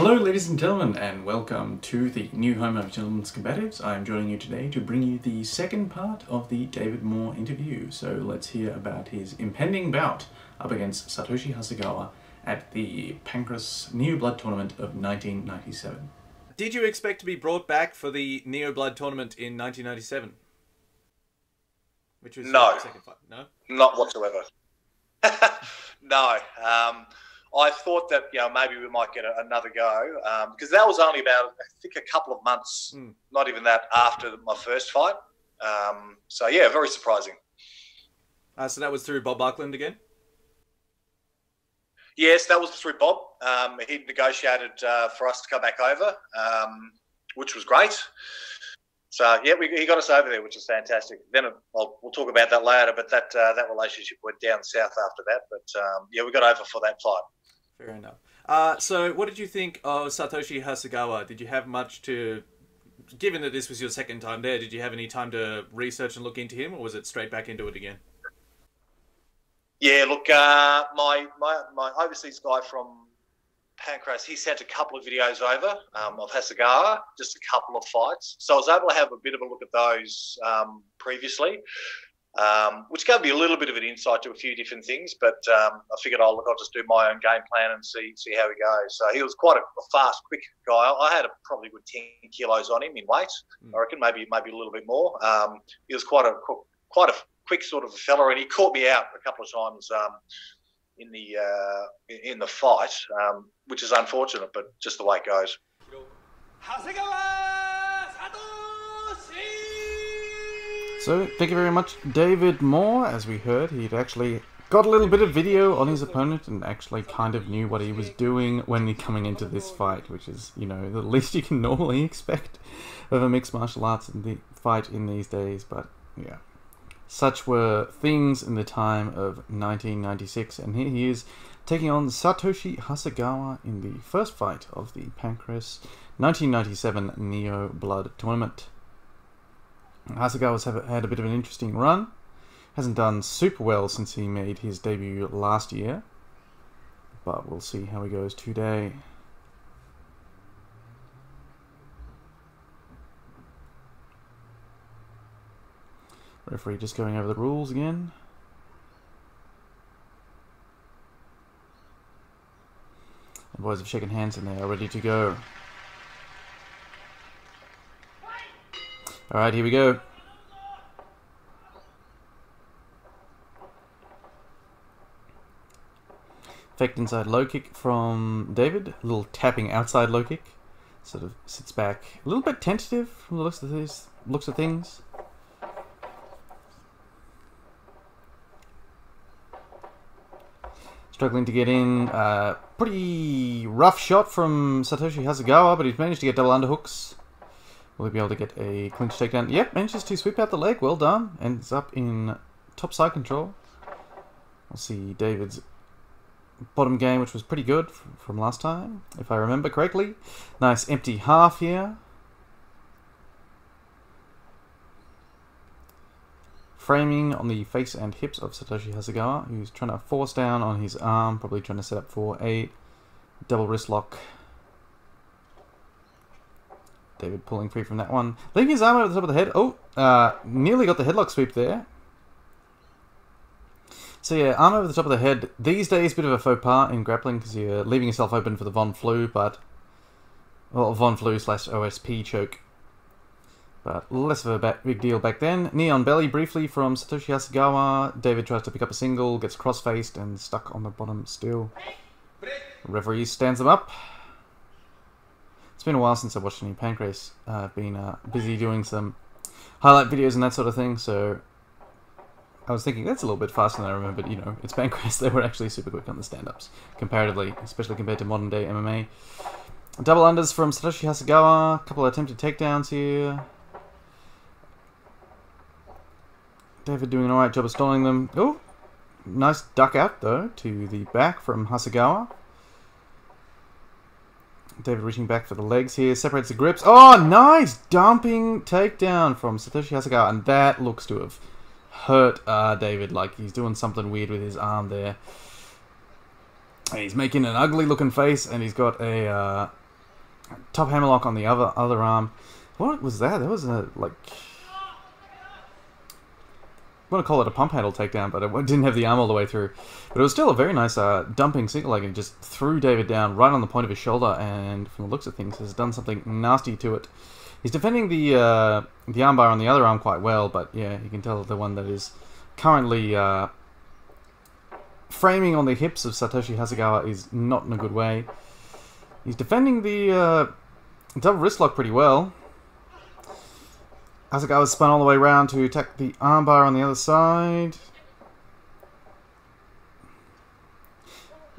Hello ladies and gentlemen and welcome to the new home of Gentlemen's Combatives. I am joining you today to bring you the second part of the David Moore interview. So let's hear about his impending bout up against Satoshi Hasegawa at the Pancrase Neo Blood Tournament of 1997. Did you expect to be brought back for the Neo Blood tournament in 1997? Which was No. your second fight. No. Not whatsoever. no. Um, I thought that you know maybe we might get a, another go because that was only about I think a couple of months, Mm. not even that after my first fight. Um, so yeah, very surprising. Uh, so that was through Bob Buckland again. Yes, that was through Bob. Um, he negotiated uh, for us to come back over, um, which was great. So yeah, we, he got us over there, which is fantastic. Then I'll, we'll talk about that later, but that uh, that relationship went down south after that. But um, yeah, we got over for that fight. Fair enough. Uh, so what did you think of Satoshi Hasegawa? Did you have much to, given that this was your second time there, did you have any time to research and look into him, or was it straight back into it again? Yeah, look, uh, my, my my overseas guy from Pancrase, he sent a couple of videos over um, of Hasegawa, just a couple of fights. So I was able to have a bit of a look at those um, previously, um, which gave me a little bit of an insight to a few different things. But um, I figured, oh, look, I'll just do my own game plan and see see how he goes. So he was quite a, a fast, quick guy. I had a, probably good 10 kilos on him in weight, Mm. I reckon, maybe maybe a little bit more. Um, he was quite a quite a quick sort of a fella, and he caught me out a couple of times um, in the uh, in the fight, um, which is unfortunate, but just the way it goes. So thank you very much David Moore. As we heard, he'd actually got a little bit of video on his opponent and actually kind of knew what he was doing when he coming into this fight, which is, you know, the least you can normally expect of a mixed martial arts in the fight in these days, but yeah. Such were things in the time of 1996, and here he is taking on Satoshi Hasegawa in the first fight of the Pancrase 1997 Neo Blood Tournament. Hasegawa's had a bit of an interesting run. Hasn't done super well since he made his debut last year, but we'll see how he goes today. Referee just going over the rules again. The boys have shaken hands and they are ready to go. Alright, here we go. Fake inside low kick from David. A little tapping outside low kick. Sort of sits back a little bit tentative from the looks of these looks of things. Struggling to get in. Uh, pretty rough shot from Satoshi Hasegawa, but he's managed to get double underhooks. Will he be able to get a clinch takedown? Yep, manages to sweep out the leg. Well done. Ends up in top side control. We'll see David's bottom game, which was pretty good from last time, if I remember correctly. Nice empty half here. Framing on the face and hips of Satoshi Hasegawa, who's trying to force down on his arm, probably trying to set up for a double wrist lock. David pulling free from that one. Leaving his arm over the top of the head. Oh, uh, nearly got the headlock sweep there. So yeah, arm over the top of the head. These days, bit of a faux pas in grappling because you're leaving yourself open for the Von Flue, but well, Von Flue slash OSP choke. But less of a big deal back then. Knee on belly briefly from Satoshi Hasegawa. David tries to pick up a single, gets cross-faced and stuck on the bottom still. Referee stands him up. It's been a while since I watched any Pancrase. Uh, I've been uh, busy doing some highlight videos and that sort of thing, so I was thinking that's a little bit faster than I remembered. You know, it's Pancrase. They were actually super quick on the stand-ups, comparatively, especially compared to modern day MMA. Double unders from Satoshi Hasegawa. A couple of attempted takedowns here. David doing an alright job of stalling them. Oh, nice duck out though to the back from Hasegawa. David reaching back for the legs here, separates the grips. Oh, nice dumping takedown from Satoshi Hasegawa, and that looks to have hurt uh, David. Like he's doing something weird with his arm there. And he's making an ugly looking face, and he's got a uh, top hammerlock on the other other arm. What was that? That was a like. I want to call it a pump handle takedown, but it didn't have the arm all the way through. But it was still a very nice uh, dumping single leg and just threw David down right on the point of his shoulder. And from the looks of things, has done something nasty to it. He's defending the uh, the armbar on the other arm quite well, but yeah, you can tell the one that is currently uh, framing on the hips of Satoshi Hasegawa is not in a good way. He's defending the uh, double wrist lock pretty well. Hasegawa spun all the way around to attack the armbar on the other side.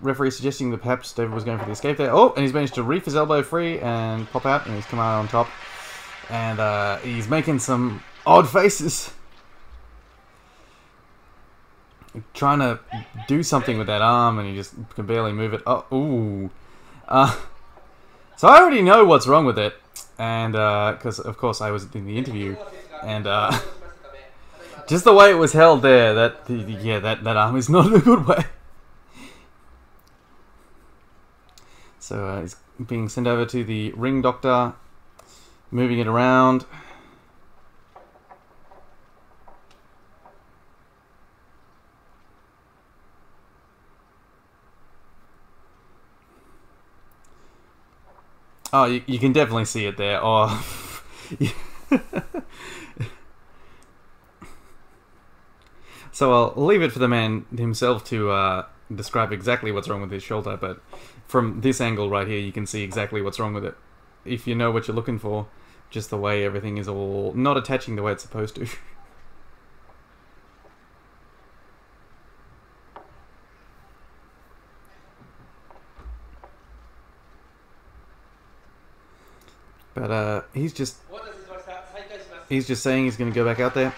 Referee suggesting that perhaps David was going for the escape there. Oh, and he's managed to reef his elbow free and pop out, and he's come out on top. And uh, he's making some odd faces. Trying to do something with that arm, and he just can barely move it. Oh, ooh. Uh, so I already know what's wrong with it, and because uh, of course I was in the interview, and uh, just the way it was held there, that yeah, that that arm is not in a good way. So uh, he's being sent over to the ring doctor, moving it around. Oh, you, you can definitely see it there. Oh, so I'll leave it for the man himself to uh, describe exactly what's wrong with his shoulder. But from this angle right here, you can see exactly what's wrong with it. If you know what you're looking for, just the way everything is all not attaching the way it's supposed to. But uh, he's just he's just saying he's going to go back out there.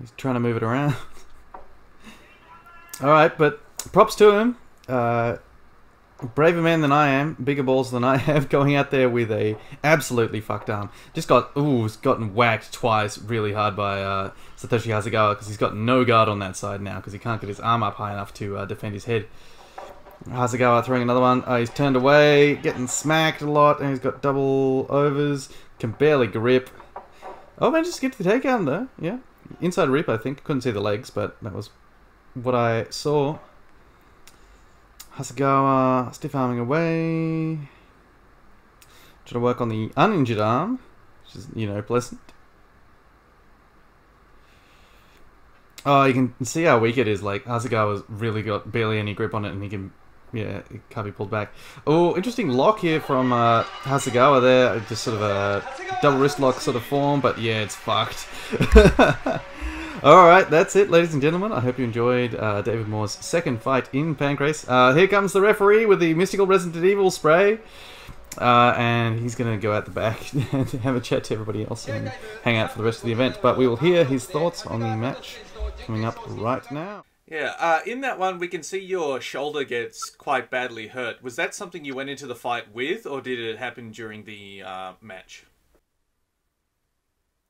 He's trying to move it around. All right, but props to him. Uh, braver man than I am, bigger balls than I have, going out there with a absolutely fucked arm. Just got ooh, gotten whacked twice really hard by uh, Satoshi Hasegawa because he's got no guard on that side now because he can't get his arm up high enough to uh, defend his head. Hasegawa throwing another one. Oh, he's turned away, getting smacked a lot, and he's got double overs. Can barely grip. Oh, man, just get to the takedown though. Yeah, inside rip. I think couldn't see the legs, but that was what I saw. Hasegawa stiff arming away. Trying to work on the uninjured arm, which is you know pleasant. Oh, you can see how weak it is. Like Hasegawa's really got barely any grip on it, and he can, yeah, it can't be pulled back. Oh, interesting lock here from uh, Hasegawa there. Just sort of a double wrist lock sort of form, but yeah, it's fucked. All right, that's it, ladies and gentlemen. I hope you enjoyed uh, David Moore's second fight in Pancrase. Uh, here comes the referee with the mystical Resident Evil spray. Uh, and he's going to go out the back and have a chat to everybody else and hang out for the rest of the event. But we will hear his thoughts on the match coming up right now. Yeah, uh, in that one, we can see your shoulder gets quite badly hurt. Was that something you went into the fight with, or did it happen during the uh, match?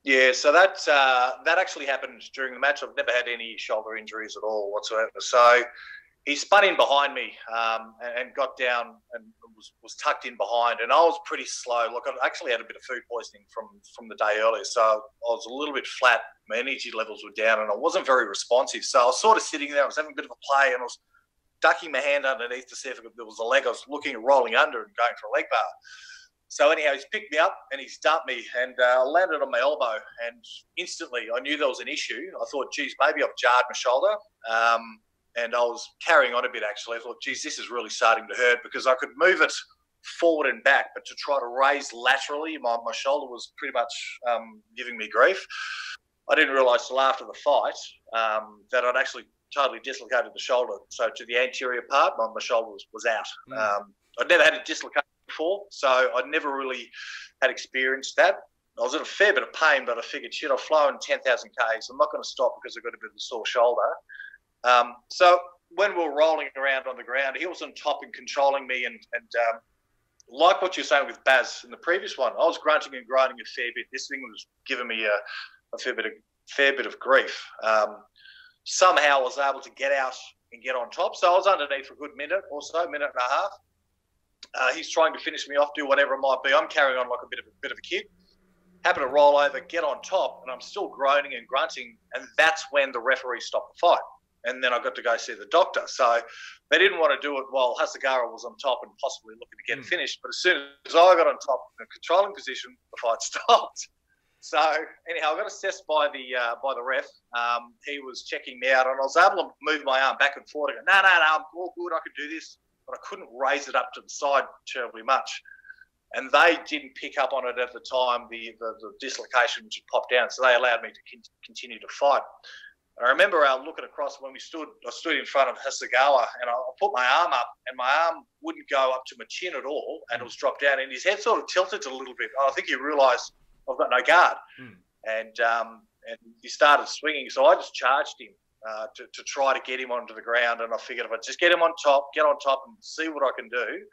Yeah, so that uh, that actually happened during the match. I've never had any shoulder injuries at all whatsoever. So he spun in behind me um, and, got down and was, was tucked in behind. And I was pretty slow. Look, I actually had a bit of food poisoning from from the day earlier, so I was a little bit flat. My energy levels were down, and I wasn't very responsive. So I was sort of sitting there. I was having a bit of a play, and I was ducking my hand underneath to see if there was a leg. I was looking at rolling under and going for a leg bar. So anyhow, he's picked me up and he's dumped me and uh, landed on my elbow. And instantly, I knew there was an issue. I thought, geez, maybe I've jarred my shoulder. Um, and I was carrying on a bit actually. I thought, geez, this is really starting to hurt because I could move it forward and back, but to try to raise laterally, my, my shoulder was pretty much um, giving me grief. I didn't realise till after the fight um, that I'd actually totally dislocated the shoulder. So to the anterior part, my, my shoulder was, was out. Mm. Um, I'd never had a dislocated before, so I'd never really had experienced that. I was in a fair bit of pain, but I figured, shit, I've flown 10,000 Ks. I'm not going to stop because I've got a bit of a sore shoulder. Um, so when we were rolling around on the ground, he was on top and controlling me. And, and um, like what you're saying with Bas in the previous one, I was grunting and grinding a fair bit. This thing was giving me a, a fair bit of fair bit of grief. Um, somehow I was able to get out and get on top. So I was underneath for a good minute or so, minute and a half. Uh, he's trying to finish me off, do whatever it might be. I'm carrying on like a bit of a bit of a kid. Happen to roll over, get on top, and I'm still groaning and grunting. And that's when the referee stopped the fight. And then I got to go see the doctor. So they didn't want to do it while Hasegawa was on top and possibly looking to get Mm. finished. But as soon as I got on top in a controlling position, the fight stopped. So anyhow, I got assessed by the uh, by the ref. Um, he was checking me out, and I was able to move my arm back and forth. I go, no, no, no, I'm all good. I can do this, but I couldn't raise it up to the side terribly much. And they didn't pick up on it at the time, the, the, the dislocation which had popped down. So they allowed me to con- continue to fight. And I remember uh, looking across when we stood. I stood in front of Hasegawa, and I, put my arm up, and my arm wouldn't go up to my chin at all, and it was dropped down. And his head sort of tilted a little bit. I think he realised I've got no guard, Mm. and um, and he started swinging. So I just charged him uh, to, to try to get him onto the ground. And I figured if I just get him on top, get on top, and see what I can do.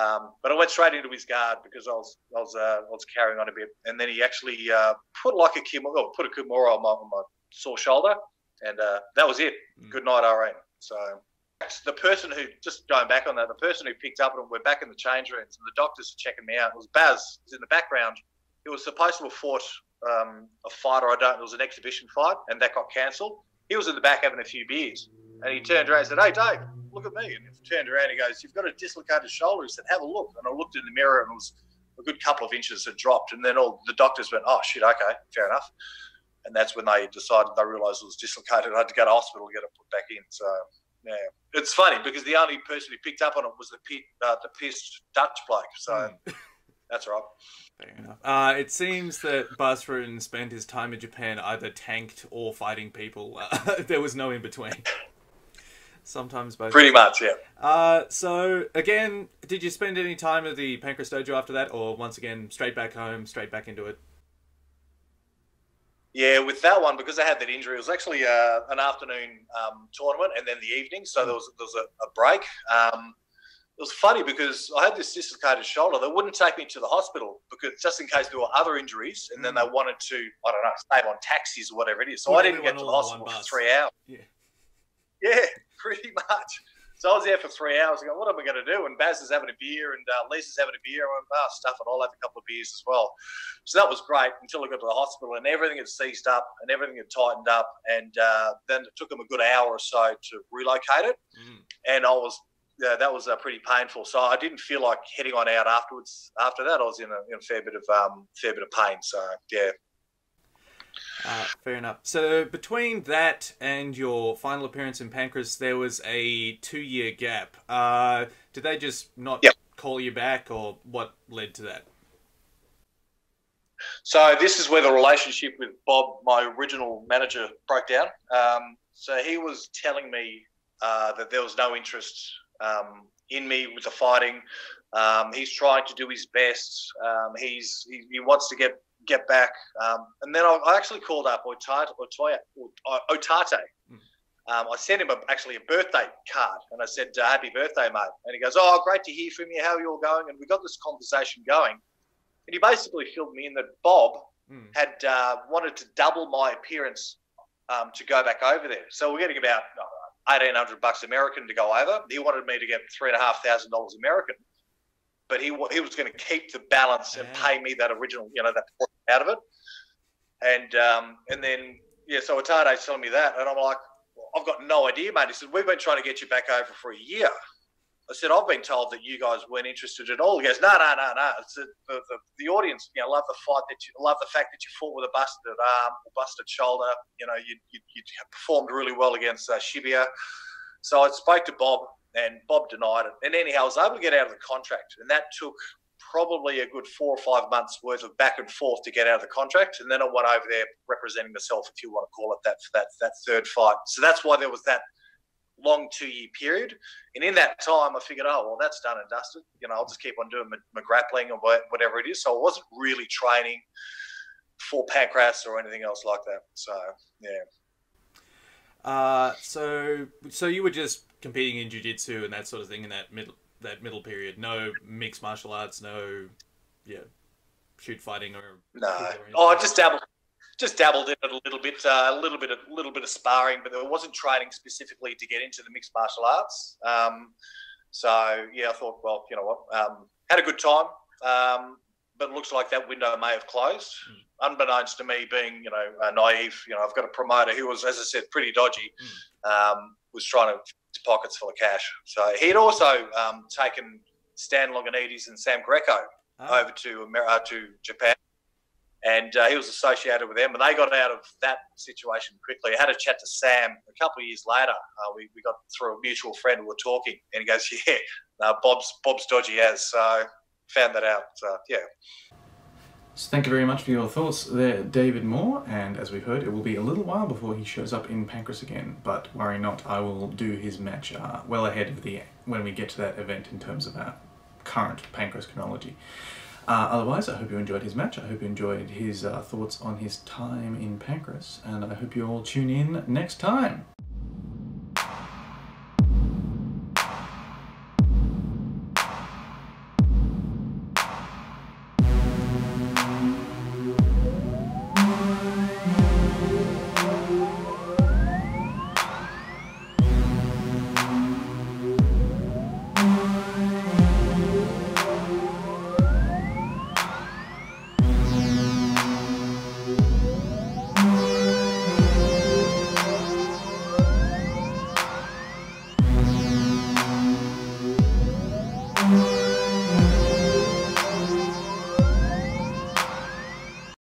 Um, but I went straight into his guard because I was I was uh, I was carrying on a bit, and then he actually uh, put like a kimura, put a kimura on my, on my sore shoulder, and uh, that was it. Mm. Good night, Irene. So the person who just going back on that, the person who picked up and we're back in the change rooms, and the doctors are checking me out. It was Bas. He's in the background. He was supposed to have fought um, a fighter. I don't. It was an exhibition fight, and that got cancelled. He was in the back having a few beers, and he turned around and said, "Hey, Dave, look at me." And he turned around. and He goes, "You've got a dislocated shoulder." He said, "Have a look." And I looked in the mirror, and it was a good couple of inches had dropped. And then all the doctors went, "Oh shit, okay, fair enough." And that's when they decided they realised it was dislocated. I had to go to hospital and get it put back in. So yeah, it's funny because the only person who picked up on it was the pit, uh, the pissed Dutch bloke. So Mm. that's right. Fair enough. Uh, it seems that Fruin spent his time in Japan either tanked or fighting people. Uh, there was no in between. Sometimes both. Pretty much, yeah. Uh, so again, did you spend any time at the Pancrase Dojo after that, or once again straight back home, straight back into it? Yeah, with that one because I had that injury, it was actually uh, an afternoon um, tournament and then the evening, so there was there was a, a break. Um, it was funny because I had this dislocated shoulder. They wouldn't take me to the hospital because just in case there were other injuries, and then they wanted to I don't know save on taxis or whatever it is. So Put I didn't get to the everyone all on hospital for three hours. Yeah. Yeah, pretty much. So I was there for three hours. I go, what am I going to do? And Bas is having a beer, and uh, Lisa's having a beer. I went, ah, stuff it. I'll have a couple of beers as well. So that was great until I got to the hospital, and everything had seized up, and everything had tightened up, and uh, then it took them a good hour or so to relocate it, Mm. and I was. Yeah, that was uh, pretty painful. So I didn't feel like heading on out afterwards. After that, I was in a, in a fair bit of um, fair bit of pain. So yeah, Uh, fair enough. So between that and your final appearance in Pancrase, there was a two-year gap. Uh, did they just not Yep. call you back, or what led to that? So this is where the relationship with Bob, my original manager, broke down. Um, so he was telling me uh, that there was no interest um, in me with the fighting. Um, he's trying to do his best. Um, he's he, he, wants to get get back. Um, and then I, I, actually called up uh, Otate, Otate. Um, I sent him a, actually a birthday card and I said, uh, Happy birthday, mate. And he goes, Oh, great to hear from you. How are you all going? And we got this conversation going. And he basically filled me in that Bob mm. had uh, wanted to double my appearance um, to go back over there. So we're getting about, oh, 1800 bucks American to go over. He wanted me to get three and a half thousand dollars American, but he he was going to keep the balance and pay me that original, you know, that out of it. And um, and then yeah, so Atade's telling me that, and I'm like, well, I've got no idea, mate. He said we've been trying to get you back over for a year. I said, I've been told that you guys weren't interested at all. He goes, no, no, no, no. It's the, the, the, audience, you know, love the fight that you love the fact that you fought with a busted arm, a busted shoulder. You know, you, you, you performed really well against uh. So I spoke to Bob, and Bob denied it. And anyhow, I was able to get out of the contract, and that took probably a good four or five months worth of back and forth to get out of the contract. And then I went over there representing myself, if you want to call it that, for that that third fight. So that's why there was that long two year period. And in that time, I figured, oh, well, that's done and dusted. You know, I'll just keep on doing my, my grappling or whatever it is. So I wasn't really training for Pancrase or anything else like that. So, yeah. Uh, so so you were just competing in jiu-jitsu and that sort of thing in that middle that middle period. No mixed martial arts, no yeah, shoot fighting or No. or. Oh, I just dabbled. Just dabbled in it a little bit, uh, a little bit, a little bit of sparring, but it wasn't training specifically to get into the mixed martial arts. Um, so yeah, I thought, well, you know what, um, had a good time, um, but it looks like that window may have closed, mm. unbeknownst to me, being you know uh, naive. You know, I've got a promoter who was, as I said, pretty dodgy, mm. was trying to his pockets full of cash. So he'd also um, taken Stan Longinidis and Sam Greco oh. over to America, uh, to Japan and uh, he was associated with them, and they got out of that situation quickly. I had a chat to Sam a couple of years later. Uh, we, we got through a mutual friend who were talking, and he goes, "Yeah, no, Bob's Bob's dodgy as." So found that out. So yeah. So thank you very much for your thoughts there, David Moore. And as we've heard, it will be a little while before he shows up in Pancrase again. But worry not, I will do his match uh, well ahead of the when we get to that event in terms of our current Pancrase chronology. Uh, otherwise, I hope you enjoyed his match. I hope you enjoyed his uh, thoughts on his time in Pancrase, and I hope you all tune in next time.